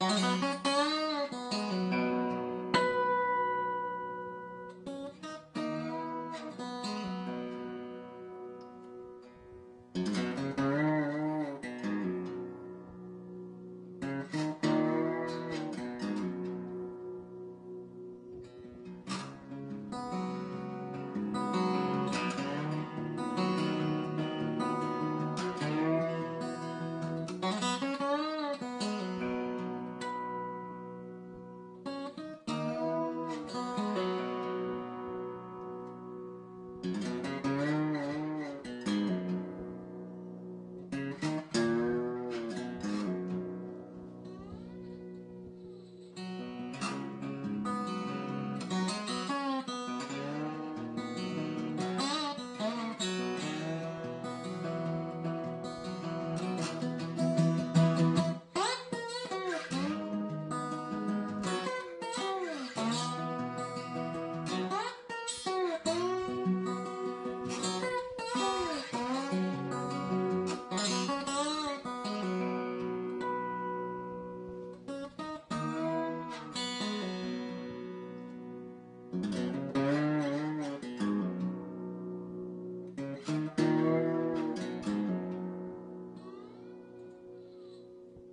Mm-hmm.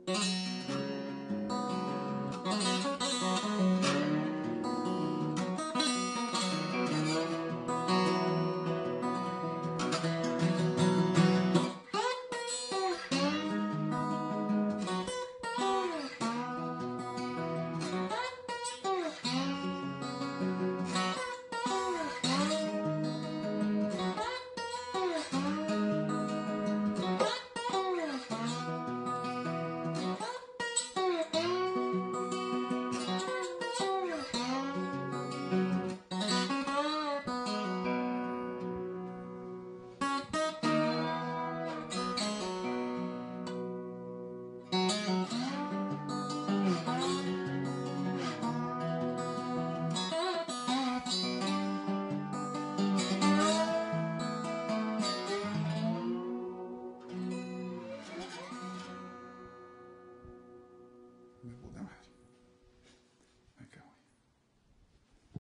Thank 我那。